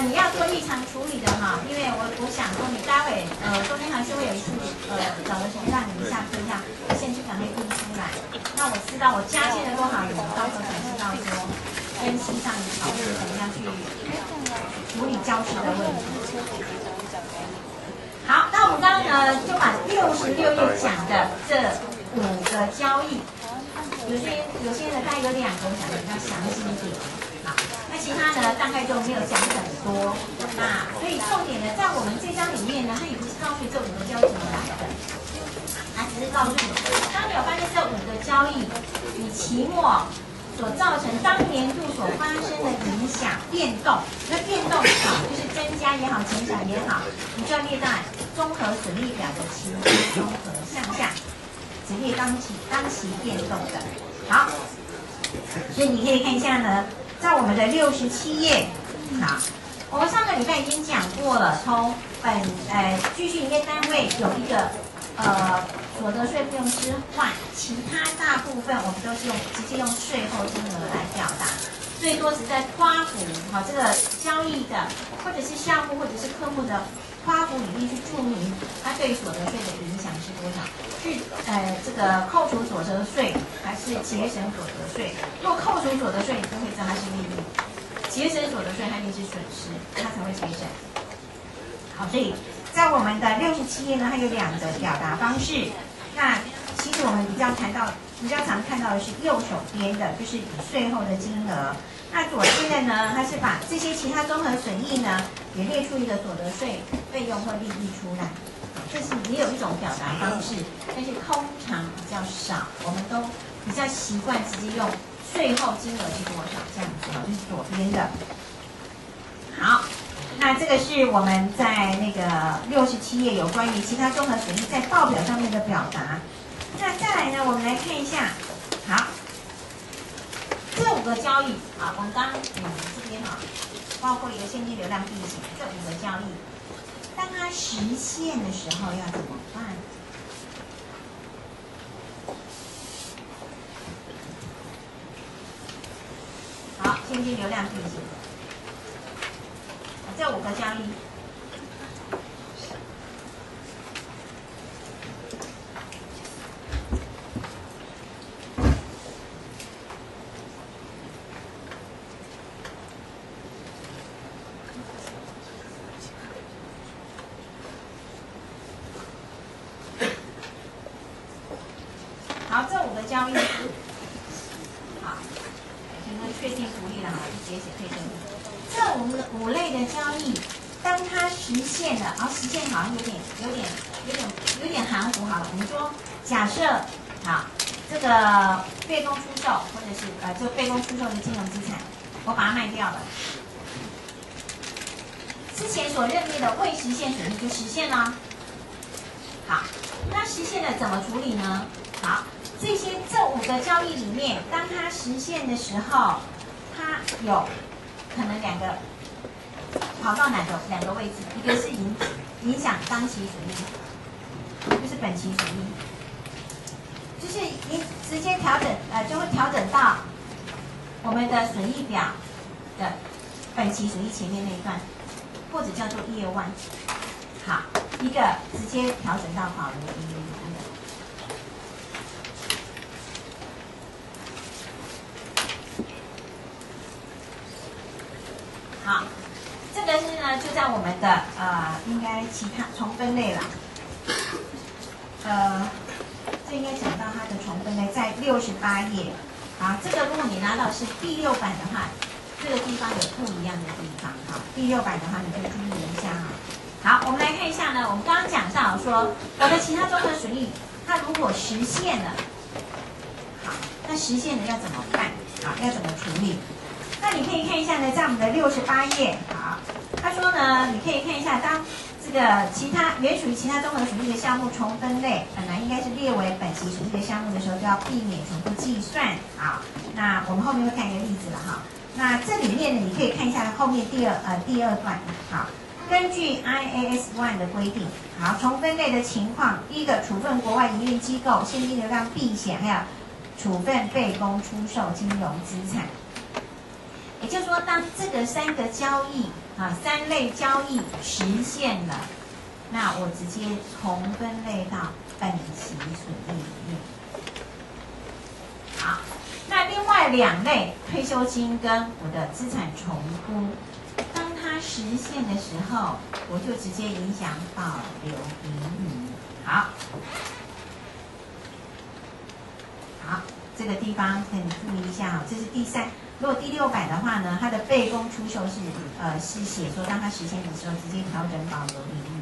你要做异常处理的哈，因为我我想说你待会呃中间还是会有一次呃找的时候让你们下课一下，先去赶快印出来。那我知道我加线的多少人，到时候才知道说分析上讨论怎么样去处理教师的问题。好，那我们刚刚呢就把六十六页讲的这五个交易，有些有些呢大概有两个讲的比较详细一点。其他呢大概就没有讲很多。那所以重点呢，在我们这章里面呢，它也不是告诉你这五个交易怎么来的，它只是告诉你，当你有发现这五个交易，你期末所造成当年度所发生的影响变动，那变动好就是增加也好，减少也好，你就要列在综合损益表的期末综合项下，只列当期当期变动的。好，所以你可以看一下呢。在我们的六十七页，好，我们上个礼拜已经讲过了，从本呃继续营业单位有一个呃所得税费用之外，其他大部分我们都是用直接用税后金额来表达，最多是在花孚好这个交易的或者是项目或者是科目的花孚里面去注明它对所得税的影响是多少，是呃这个扣除所得税还是节省所得税？若扣除所得税，你就会知道它是利益；节省所得税，它一定是损失，它才会节省。好，所以在我们的六十七页呢，它有两个表达方式。那其实我们比较谈到、比较常看到的是右手边的，就是以税后的金额。那左边的呢，它是把这些其他综合损益呢，也列出一个所得税费用或利益出来。这是也有一种表达方式，但是通常比较少，我们都比较习惯直接用税后金额是多少这样子，就是左边的。好，那这个是我们在那个六十七页有关于其他综合损益在报表上面的表达。那再来呢，我们来看一下，好，这五个交易啊，我们刚嗯这边哈，包括一个现金流量避险这五个交易。当它实现的时候要怎么办？好，现金流量并行，这五个交易。好，这五个交易，好，现在确定独立了哈，节写配正。这五个五类的交易，当它然后实现好像有点、有点、有点、有点含糊。好了，我们说，假设好，这个被动出售或者是呃，就被动出售的金融资产，我把它卖掉了，之前所认定的未实现损益就实现了。好，那实现了怎么处理呢？好。这些这五个交易里面，当它实现的时候，它有可能两个跑到哪个两个位置？一个是影影响当期损益，就是本期损益，就是你直接调整呃，就会调整到我们的损益表的本期损益前面那一段，或者叫做业外。好，一个直接调整到保留盈余。好，呢，就在我们的呃，应该其他重分类了。呃，这应该讲到它的重分类在六十八页。好，这个如果你拿到是第六版的话，这个地方有不一样的地方。哈，第六版的话，你就注意一下哈。好，我们来看一下呢，我们刚刚讲到说，我的其他综合损益，它如果实现了，好，那实现了要怎么办？好，要怎么处理？那你可以看一下呢，在我们的六十八页，好，他说呢，你可以看一下，当这个其他原属于其他综合损益的项目重分类，本来应该是列为本期损益的项目的时候，就要避免重复计算。好，那我们后面会看一个例子了哈。那这里面呢，你可以看一下后面第二呃第二段，好，根据 IAS One 的规定，好，重分类的情况，第一个处分国外营运机构现金流量避险，还有处分被公出售金融资产。就说，当这个三个交易啊，三类交易实现了，那我直接重分类到本期损益里面。好，那另外两类退休金跟我的资产重估，当它实现的时候，我就直接影响保留盈余。好，好，这个地方可以注意一下哦，这是第三。如果第六版的话呢，它的背公出售是呃是写说，当它实现的时候，直接调整保留利率。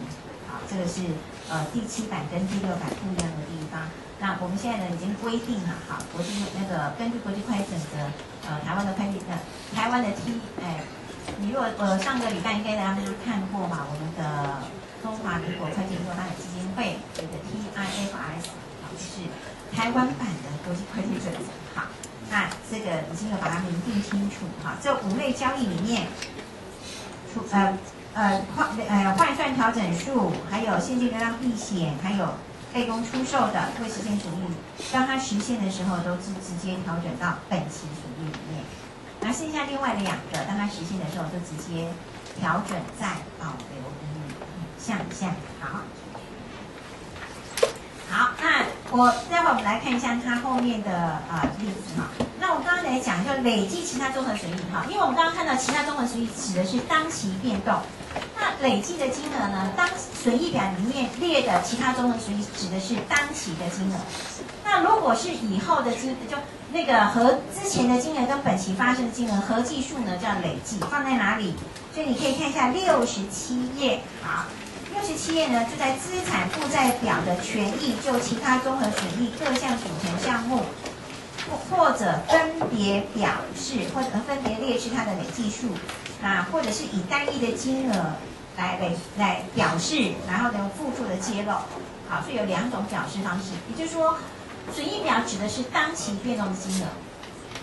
好，这个是呃第七版跟第六版不一样的地方。那我们现在呢已经规定了，好，国际那个根据国际会计准则，呃，台湾的会计呃，台湾的 T，哎，你如果呃上个礼拜应该大家都看过嘛，我们的中华民国会计研究发展基金会这个 TIFRS，好，就是台湾版的国际会计准则，那这个已经有把它明定清楚哈，这五类交易里面，出呃呃换呃换算调整数，还有现金流量避险，还有备供出售的未实现损益，当它实现的时候，都是直接调整到本期损益里面。那剩下另外两个，当它实现的时候，就直接调整在保留盈余项下。好。我待会我们来看一下它后面的呃例子哈。那我刚刚来讲就累计其他综合损益哈，因为我们刚刚看到其他综合损益指的是当期变动，那累计的金额呢，当损益表里面列的其他综合损益指的是当期的金额。那如果是以后的金，就那个和之前的金额跟本期发生的金额合计数呢，叫累计，放在哪里？所以你可以看一下六十七页，好。六十七页呢，就在资产负债表的权益就其他综合损益各项组成项目，或或者分别表示，或者分别列示它的累计数，啊，或者是以单一的金额来累来表示，然后呢附注的揭露，好，所以有两种表示方式，也就是说，损益表指的是当期变动的金额。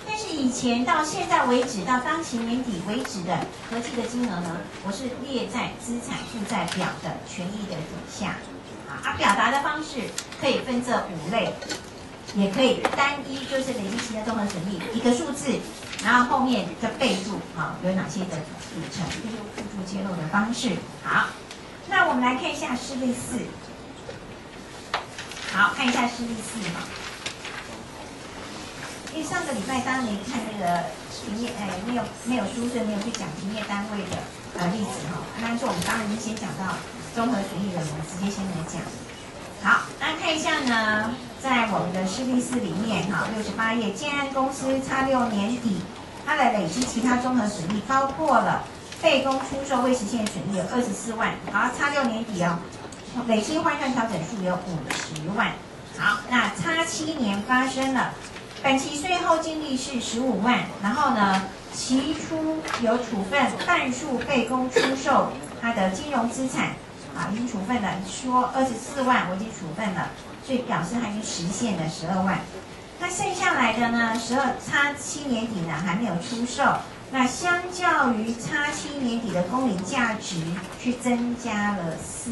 但是以前到现在为止，到当前年底为止的合计的金额呢，我是列在资产负债表的权益的底下。啊，表达的方式可以分这五类，也可以单一就是累积型的综合损益一个数字，然后后面的备注啊有哪些的组成，这是附注揭露的方式。好，那我们来看一下示例四。好，看一下示例四哈。为上个礼拜当你看那个营业，哎，没有没有书，所以没有去讲营业单位的呃例子哈。那是我们刚刚已经先讲到综合损益的，我们直接先来讲。好，那看一下呢，在我们的示例四里面哈，六十八页，建安公司差六年底，它的累积其他综合损益包括了被公出售未实现损益有二十四万，好，差六年底哦，累积换算调整数有五十万。好，那差七年发生了。本期税后净利是十五万，然后呢，期初有处分半数被公出售它的金融资产，啊，已经处分了，说二十四万我已经处分了，所以表示它已经实现了十二万。那剩下来的呢，十二差七年底呢还没有出售，那相较于差七年底的公允价值，去增加了四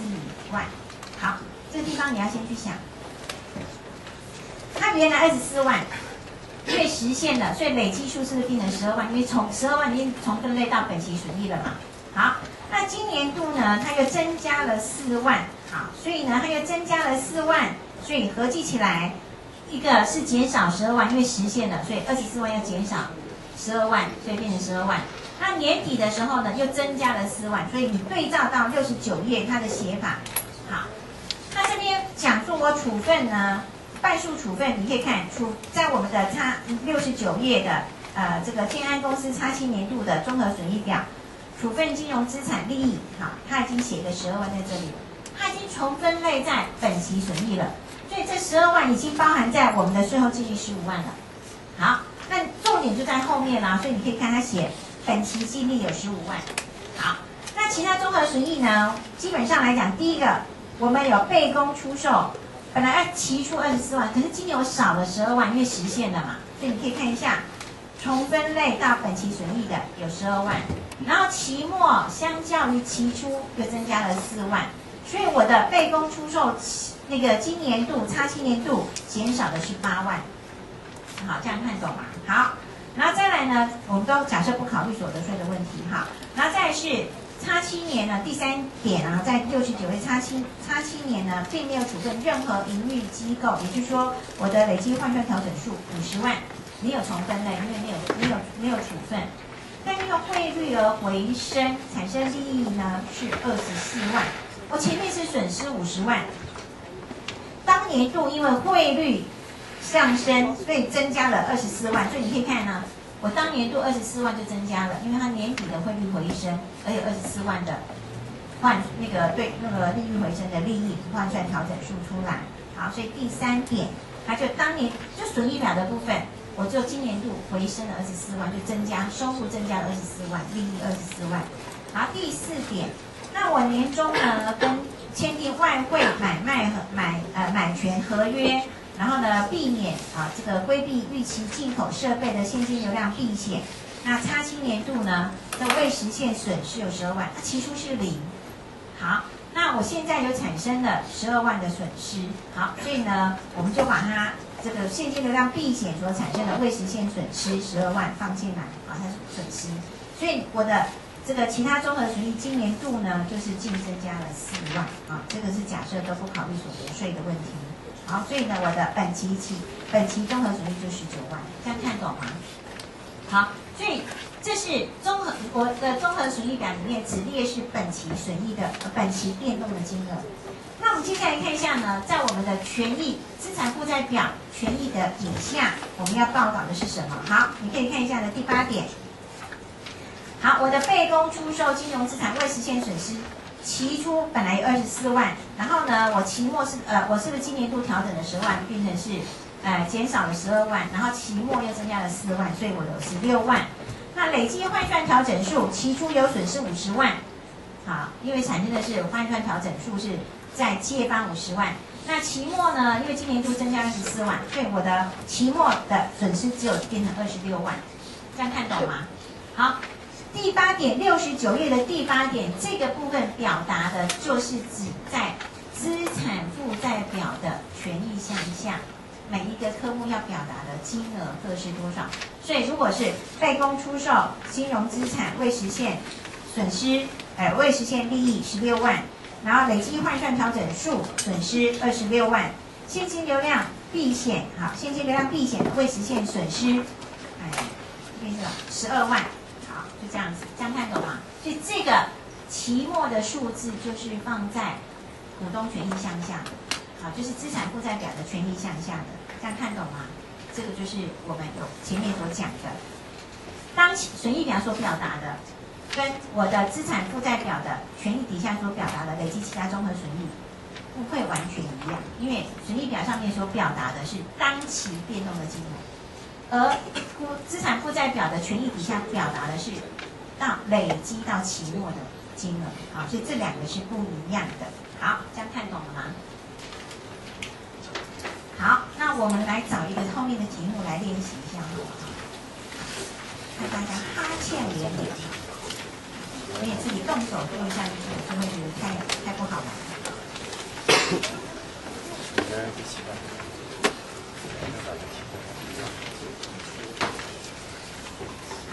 万。好，这个地方你要先去想，它原来二十四万。因为实现了，所以累计数是不是变成十二万？因为从十二万已经从分类到本期损益了嘛。好，那今年度呢，它又增加了四万，好，所以呢，它又增加了四万，所以合计起来，一个是减少十二万，因为实现了，所以二十四万要减少十二万，所以变成十二万。那年底的时候呢，又增加了四万，所以你对照到六十九页它的写法，好，那这边讲做我处分呢？半数处分，你可以看处在我们的差六十九页的呃这个建安公司差七年度的综合损益表，处分金融资产利益，好，他已经写个十二万在这里，他已经重分类在本期损益了，所以这十二万已经包含在我们的税后净利十五万了。好，那重点就在后面啦，所以你可以看他写本期净利有十五万。好，那其他综合损益呢？基本上来讲，第一个我们有备供出售。本来要期出二十四万，可是今年我少了十二万，因为实现了嘛，所以你可以看一下，从分类到本期损益的有十二万，然后期末相较于期初又增加了四万，所以我的备供出售那个今年度差七年度减少的是八万，好，这样看懂吗？好，然后再来呢，我们都假设不考虑所得税的问题哈，然后再是差七年呢，第三点啊，在六十九页差七差七年呢，并没有处分任何营运机构，也就是说，我的累计换算调整数五十万，没有重分类，因为没有没有没有处分。但因为汇率而回升，产生利益呢是二十四万，我前面是损失五十万。当年度因为汇率上升，所以增加了二十四万，所以你可以看呢。我当年度二十四万就增加了，因为它年底的汇率回升，而有二十四万的换那个对那个利率回升的利益换算调整数出来。好，所以第三点，它就当年就损益表的部分，我就今年度回升了二十四万，就增加收入增加了二十四万，利益二十四万。好，第四点，那我年终呢跟签订外汇买卖和买呃买权合约。然后呢，避免啊这个规避预期进口设备的现金流量避险。那差七年度呢，的未实现损失有十二万，起初是零。好，那我现在有产生了十二万的损失。好，所以呢，我们就把它这个现金流量避险所产生的未实现损失十二万放进来，啊，它是损失。所以我的这个其他综合损益今年度呢，就是净增加了四万。啊，这个是假设都不考虑所得税的问题。好，所以呢，我的本期期本期综合损益就十九万，这样看懂吗？好，所以这是综合我的综合损益表里面只列是本期损益的本期变动的金额。那我们接下来看一下呢，在我们的权益资产负债表权益的底下，我们要报道的是什么？好，你可以看一下的第八点。好，我的被公出售金融资产未实现损失。期初本来有二十四万，然后呢，我期末是呃，我是不是今年度调整了十万，变成是，呃，减少了十二万，然后期末又增加了四万，所以我有十六万。那累计换算调整数，期初有损失五十万，好，因为产生的是换算调整数是在借方五十万。那期末呢，因为今年度增加了十四万，所以我的期末的损失只有变成二十六万，这样看懂吗？好。第八点六十九页的第八点，这个部分表达的就是指在资产负债表的权益项下，每一个科目要表达的金额各是多少。所以如果是被公出售金融资产未实现损失，哎，未实现利益十六万，然后累计换算调整数损失二十六万，现金流量避险，好，现金流量避险未实现损失，哎，这边是十二万。这样子，这样看懂吗？所以这个期末的数字就是放在股东权益项下的，好，就是资产负债表的权益项下的，这样看懂吗？这个就是我们有前面所讲的，当损益表所表达的，跟我的资产负债表的权益底下所表达的累计其他综合损益不会完全一样，因为损益表上面所表达的是当期变动的金额。而资产负债表的权益底下表达的是到累积到期末的金额，好，所以这两个是不一样的。好，这样看懂了吗？好，那我们来找一个后面的题目来练习一下，好不好？看大家哈欠连连，我也自己动手做一下，就会觉得太太不好了。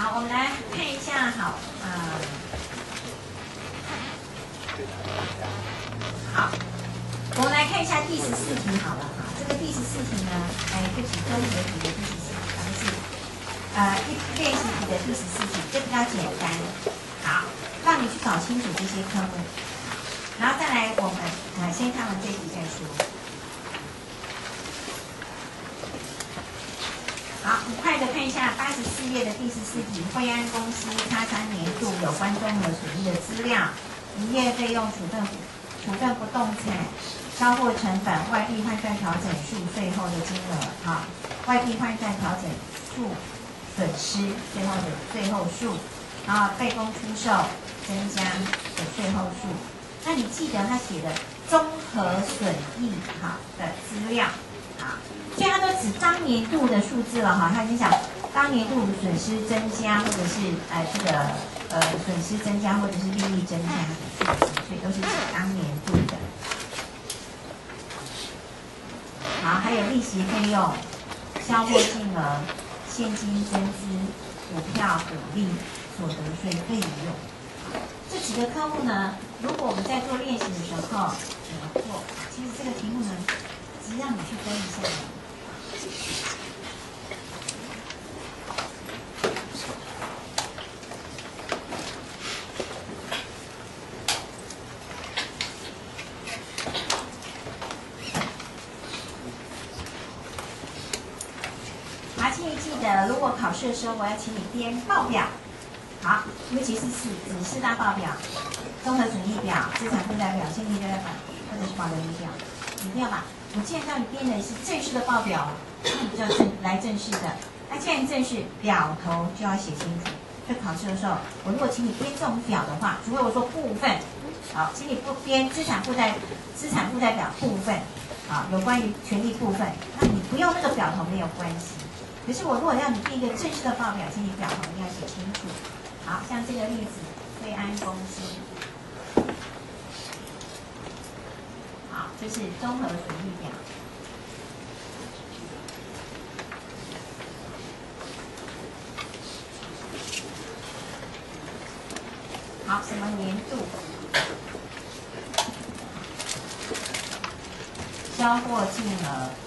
好，我们来看一下，好，啊，好，我们来看一下第十四题，好了，哈，这个第十四题呢，哎，不起，综合题的第十四题，咱们是，呃，练习题的第十四题，这比较简单，好，让你去搞清楚这些科目，然后再来，我们，呃，先看完这题再说。好，很快的看一下八十四页的第十四题，惠安公司他三年度有关综合损益的资料，营业费用、处分处分不动产、销货成本、外币换算调整数、税后的金额。好，外币换算调整数损失最后的最后数，然后被公出售增加的税后数。那你记得他写的综合损益好的资料。所以它都指当年度的数字了哈，他已经讲当年度损失增加，或者是呃这个呃损失增加，或者是利益增加的数字，所以都是指当年度的。好，还有利息费用、销货金额、现金增资、股票股利、所得税费用，这几个科目呢，如果我们在做练习的时候怎么做？其实这个题目呢，只让你去分一下。好，请你记得，如果考试的时候，我要请你编报表。好，尤其是四指四大报表、综合损益表、资产负债表、现金流量表或者是保留表，一定要把。我见到你编的是正式的报表，那比较正来正式的。那既然正式，表头就要写清楚。在考试的时候，我如果请你编这种表的话，除非我说部分，好，请你不编资产负债资产负债表部分，啊，有关于权利部分，那你不用那个表头没有关系。可是我如果让你编一个正式的报表，请你表头一定要写清楚。好像这个例子，惠安公司，好，这是综合损益表。什么年度？销货金额。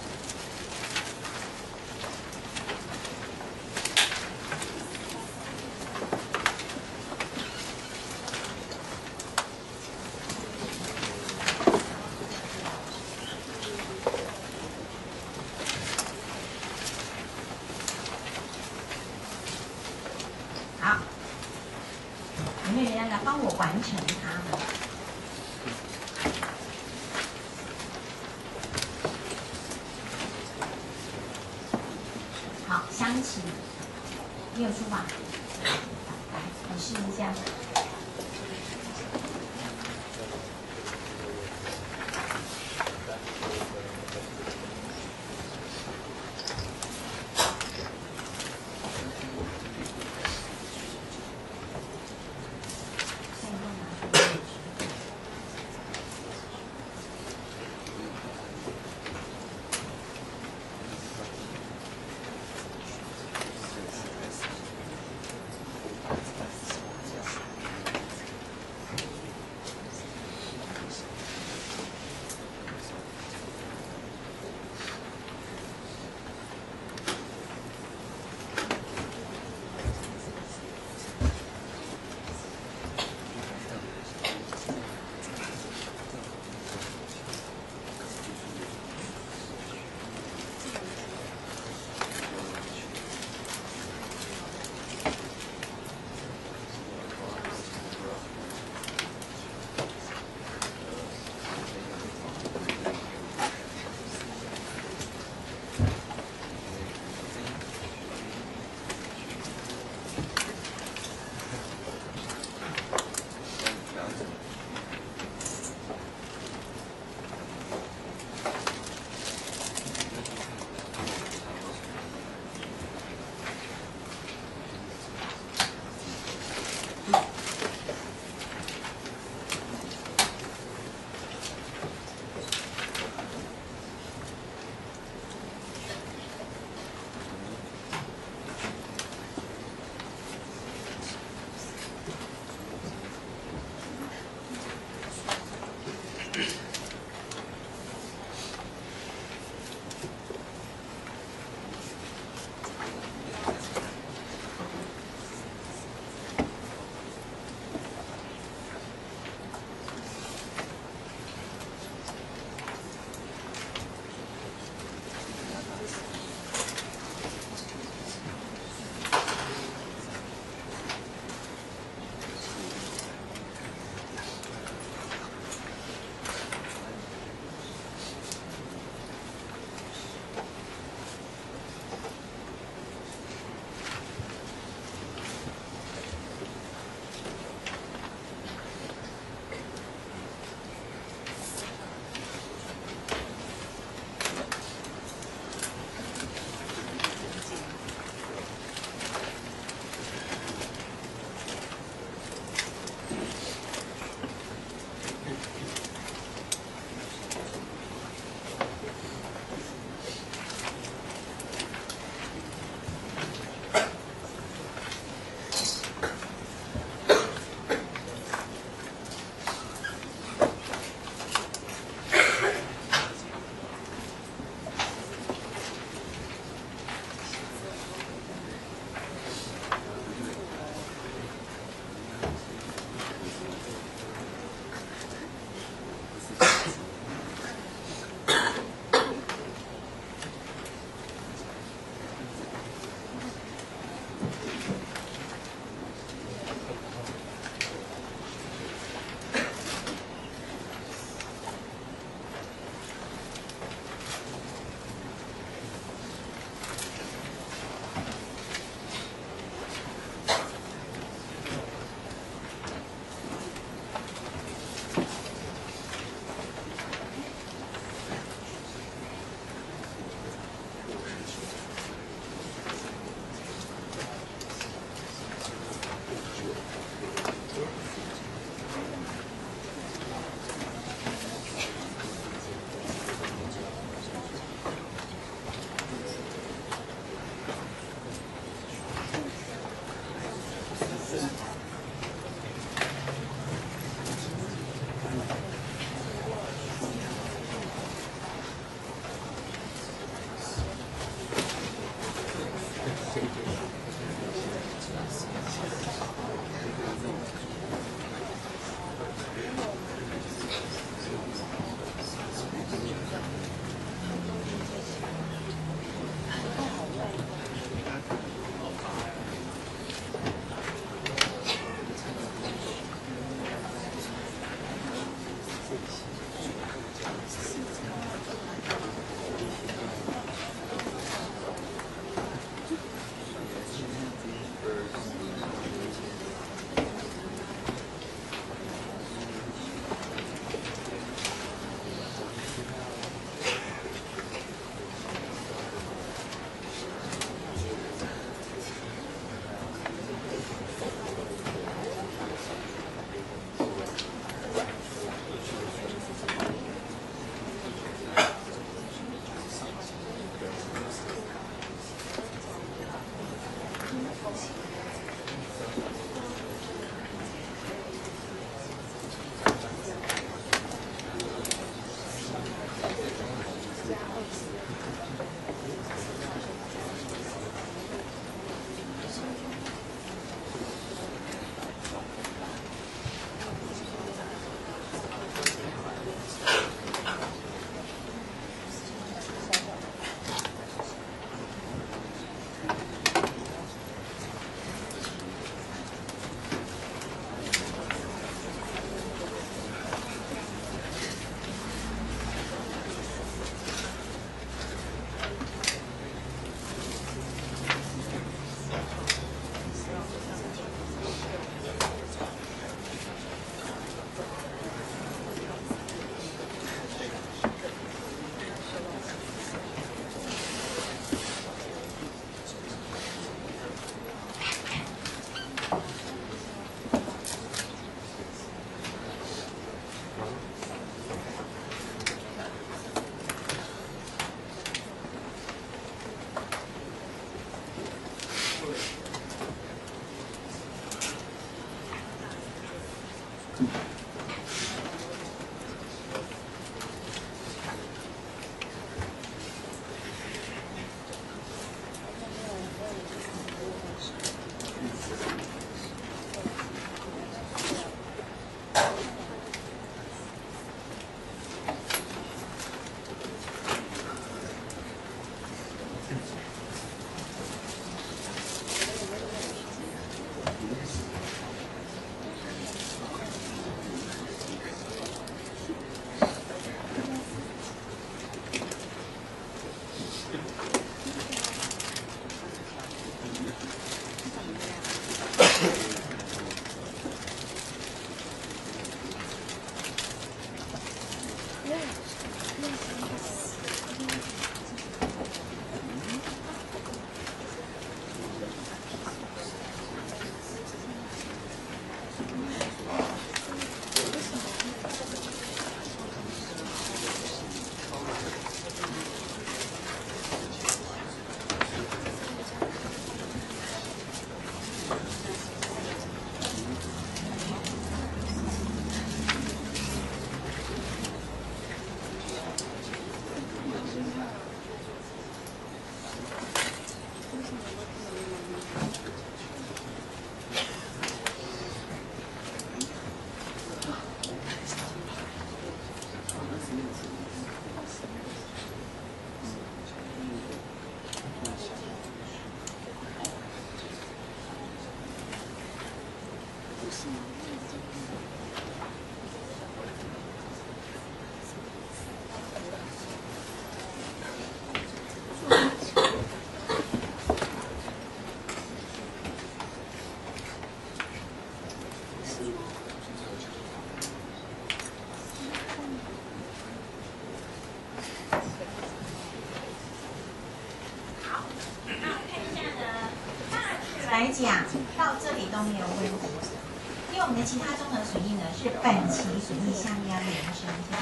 损益项目要延伸下。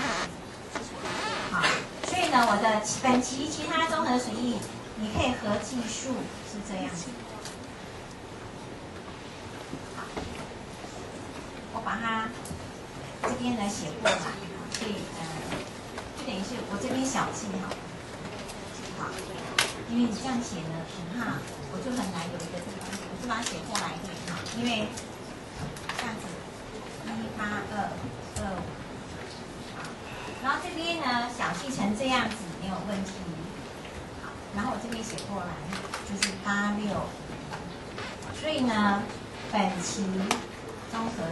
好，所以呢，我的本期其他综合损益，你可以合计数是这样子。好，我把它这边呢写过来，所以呃，就等于是我这边小记好了。好，因为你这样写呢，恐怕我就很难有一个地方，我就把它写过来对哈，因为八二二五，好，然后这边呢小气成这样子没有问题，好，然后我这边写过来就是八六，所以呢本期综合损益。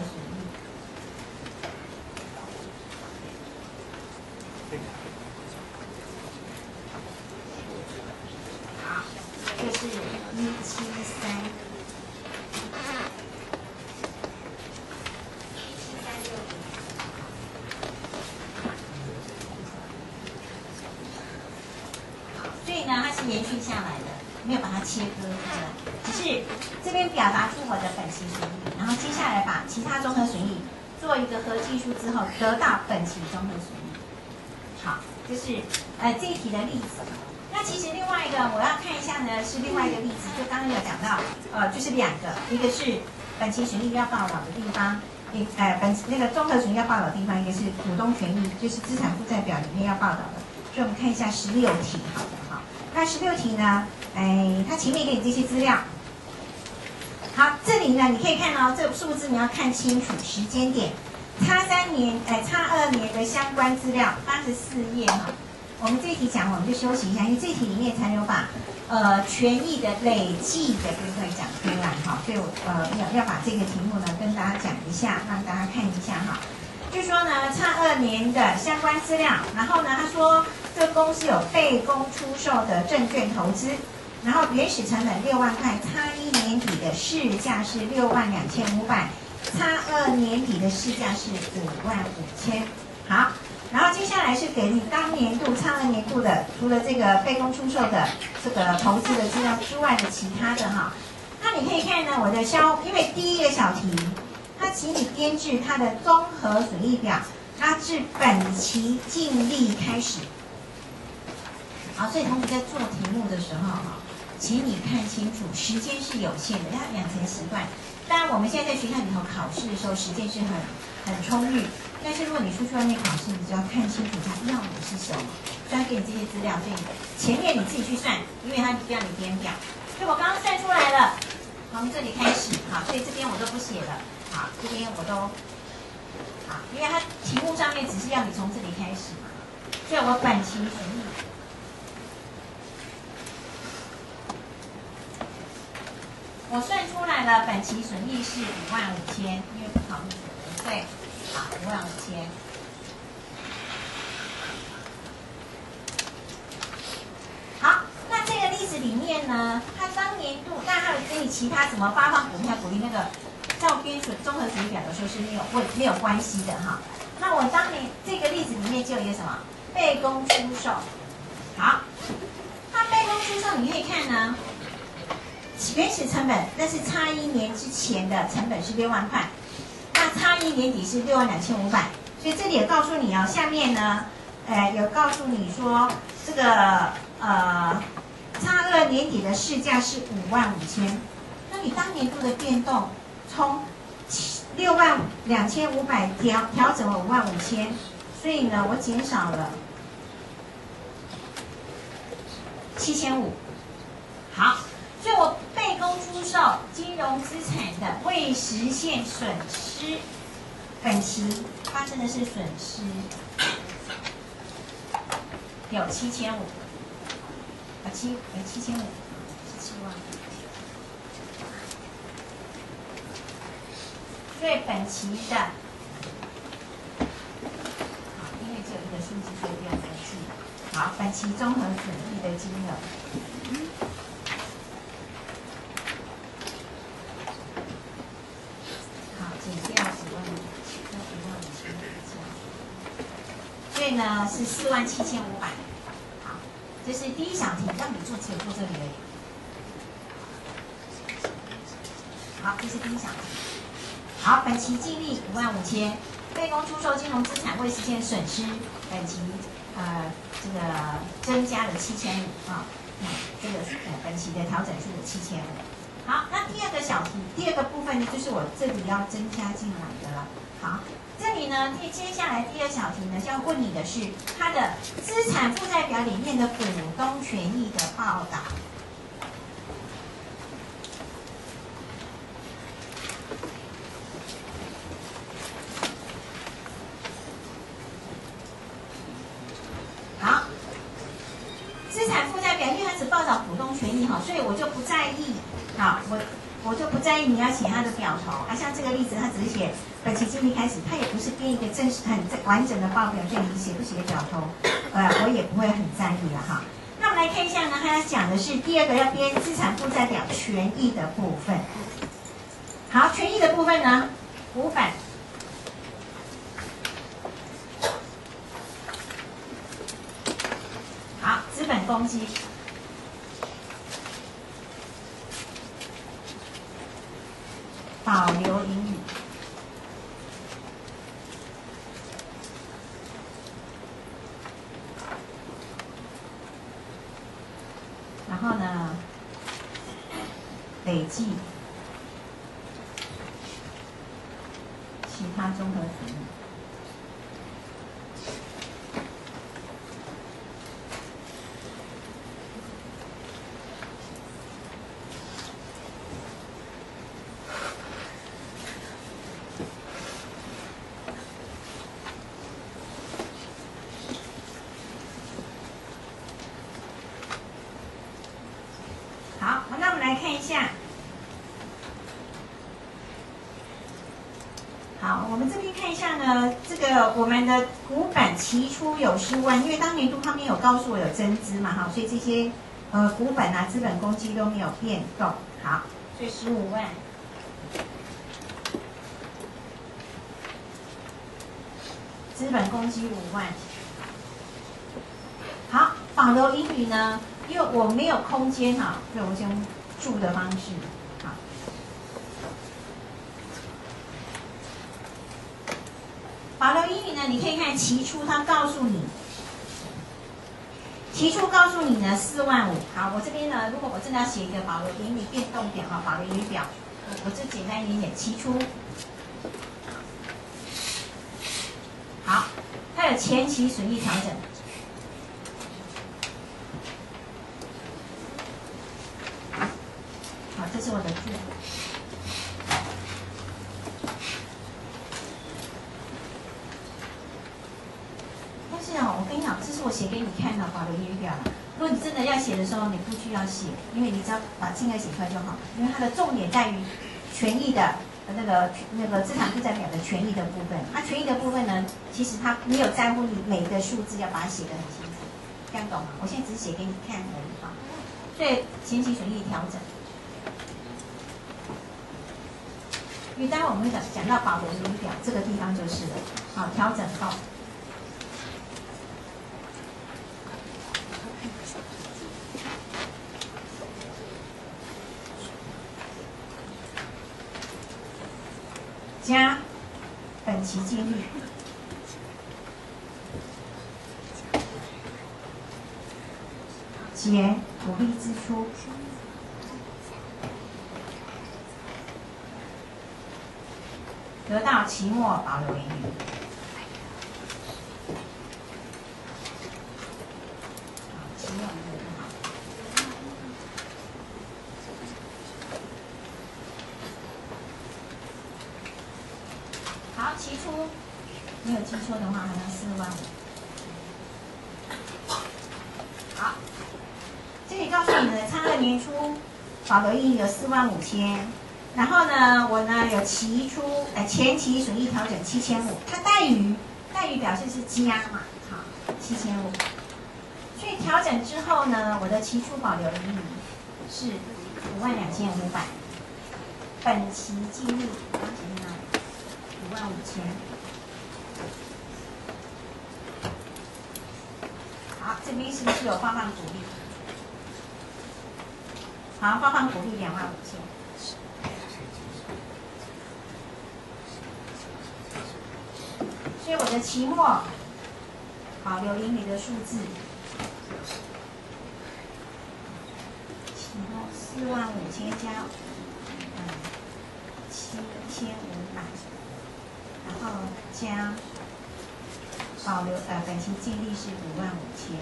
好，这是一七三，七三六好，所以呢，它是延续下来的，没有把它切割出来，只是这边表达出我的本期损益，然后接下来把其他综合损益做一个合计数之后，得到本期综合损益。好，这是呃这一题的例子。那其实另外一个我要看一下呢，是另外一个例子，就刚刚有讲到，呃，就是两个，一个是本期损益要报道的地方，一呃本那个综合损益要报道的地方，一个是股东权益，就是资产负债表里面要报道的。所以我们看一下十六题，好的哈。那十六题呢，哎，它前面给你这些资料。好，这里呢，你可以看到这个数字，你要看清楚时间点，差三年，哎，差二年的相关资料，八十四页哈。我们这一题讲，我们就休息一下，因为这一题里面才有把呃权益的累计的部分讲出来哈，所以我呃要要把这个题目呢跟大家讲一下，让大家看一下哈。就说呢，差二年的相关资料，然后呢，他说这公司有被公出售的证券投资，然后原始成本六万块，差一年底的市价是六万两千五百，差二年底的市价是五万五千。好，然后接下来是给你当年度、差二年度的，除了这个被公出售的这个投资的资料之外的其他的哈。那你可以看呢，我的消，因为第一个小题，它请你编制它的综合损益表，它自本期净利开始。好，所以同学在做题目的时候哈，请你看清楚，时间是有限的，要养成习惯。当然，我们现在在学校里头考试的时候，时间是很很充裕。但是如果你出去外面考试，你就要看清楚他要的是什么，所以给你这些资料，所以前面你自己去算，因为他要你编表。所以我刚刚算出来了，从这里开始，好，所以这边我都不写了，好，这边我都，好，因为它题目上面只是要你从这里开始嘛，所以我本期损我算出来了，本期损益是五万五千，因为不考虑所得税。好，五万五千。好，那这个例子里面呢，它当年度，但它跟你其他什么发放股票、股利那个照编损综合损益表的时候是没有问没有关系的哈。那我当年这个例子里面就有一个什么被公出售。好，那被公出售你可以看呢，原始成本那是差一年之前的成本是六万块。那差一年底是六万两千五百，所以这里也告诉你哦，下面呢，呃，有告诉你说这个呃，差二年底的市价是五万五千，那你当年度的变动从六万两千五百调调整了五万五千，所以呢，我减少了七千五，好。所以我被公出售金融资产的未实现损失，本期发生的是损失，有七千五，啊七呃七千五，十七万。所以本期的，好，因为只有一个数字，所以不要再记。好，本期综合损益的金额。所以是四万七千五百，好，这是第一小题，让你做只有做这里而已。好，这是第一小题。好，本期净利五万五千，被公出售金融资产未实现损失，本期呃这个增加了七千五啊，这个是本期的调整是七千五。好，那第二个小题，第二个部分呢，就是我这里要增加进来的了。好。这里呢，接接下来第二小题呢，要问你的是它的资产负债表里面的股东权益的报道。好，资产负债表因为它只报道股东权益哈，所以我就不在意。好，我我就不在意你要写它的表头，啊，像这个例子，它只是写。本期经历开始，他也不是编一个正式、很完整的报表，就你写不写表头，呃，我也不会很在意了哈。那我们来看一下呢，他要讲的是第二个要编资产负债表权益的部分。好，权益的部分呢，五本。好，资本公积，保留盈余。然后呢，记计其他综合损益。我们的股本期初有十五万，因为当年度他们有告诉我有增资嘛，哈，所以这些呃股本啊、资本公积都没有变动。好，所以十五万，资本公积五万。好，保留盈余呢？因为我没有空间哈，所以我用住的方式。保留盈余以呢，你可以看期初他告诉你，期初告诉你呢四万五。好，我这边呢，如果我正在写一个保留盈余变动表啊，保留盈余表，我就简单一点点，期初。好，它有前期随意调整。好，这是我的字。但是啊，我跟你讲，这是我写给你看的保留盈余表。如果你真的要写的时候，你不需要写，因为你只要把金额写出来就好。因为它的重点在于权益的那个那个资产负债表的权益的部分。它权益的部分呢，其实它没有在乎你每个数字要把它写得很清楚，这样懂吗？我现在只是写给你看而已哈。所以前期损益调整。因为待会我们会讲讲到保留盈表这个地方就是了，好，调整后加本期净利减鼓励支出。得到期末保留盈余。期末好，期初没有记错的话，好像四万五。好，这里告诉你的，差二年初保留万五千。然后呢，我呢有期初呃前期损益调整七千五，它待遇待遇表示是加嘛，好七千五，所以调整之后呢，我的期初保留盈余是五万两千五百，本期净利刚写在哪？五万五千。好，这边是不是有发放股利？好，发放股利两万五千。所以我的期末保留盈余的数字，期末四万五千加嗯七千五百，然后加保留呃本期净利是五万五千，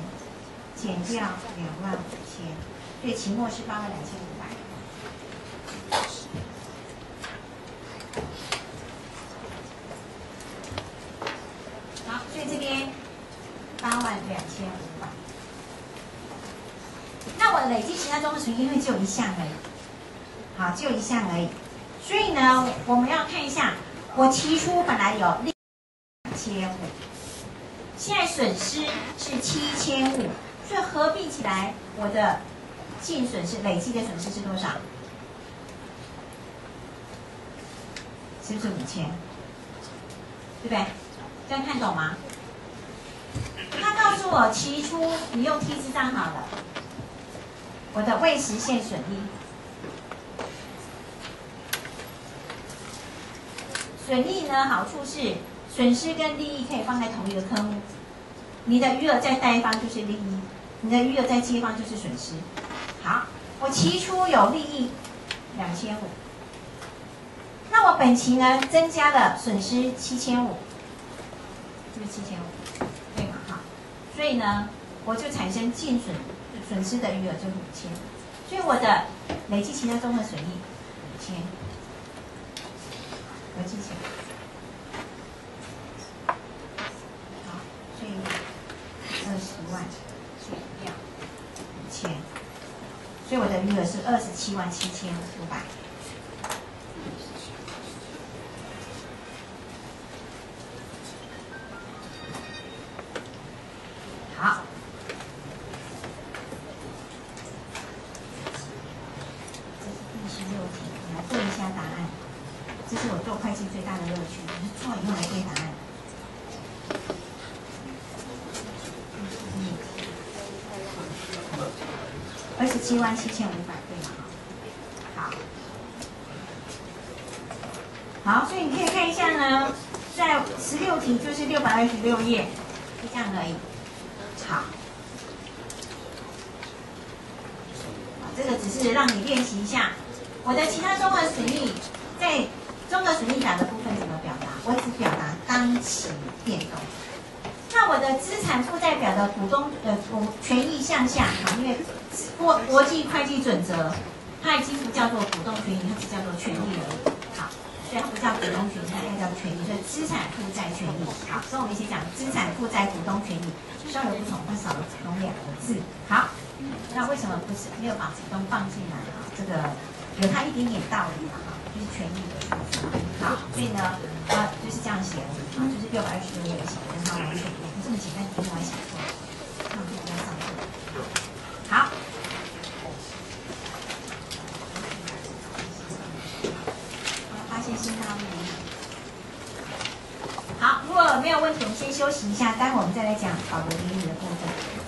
减掉两万五千，对，期末是八万两千五百。那我累计其他综合损益因为只有一项而已，好，只有一项而已，所以呢，我们要看一下，我提出本来有两千五，现在损失是七千五，所以合并起来，我的净损失累计的损失是多少？是不是五千？对不对？这样看懂吗？他告诉我，提出你用 T 字账好了。我的未实现损益，损益呢？好处是损失跟利益可以放在同一个科目。你的余额在贷方就是利益，你的余额在借方就是损失。好，我期初有利益两千五，那我本期呢增加了损失七千五，是不是七千五？对嘛？哈，所以呢，我就产生净损。损失的余额就是五千，所以我的累计其他综合损益五千，我记起来。好，所以二十万减掉五千，所以我的余额是二十七万七千五百。好，所以你可以看一下呢。在十六题就是六百二十六页，就这样而已。好，这个只是让你练习一下。我的其他综合损益，在综合损益表的部分怎么表达？我只表达当期变动。那我的资产负债表的股东呃股权益项下，因为国国际会计准则，它已经不叫做股东权益，它只叫做权益而已。好，所以它不叫股东权益，它叫权益，所以资产负债权益。好，所以我们一起讲资产负债股东权益，稍有不同，它少了股东两个字。好，那为什么不是没有把股东放进来啊？这个有它一点点道理的哈，就是权益的部分。好，所以呢，啊，就是这样写的啊，就是六百二十六页写的，跟它完全一样。这么简单，你另外写错，那我们就不要上课。好。我发现新方面。先休息一下，待会我们再来讲保留英语的部分。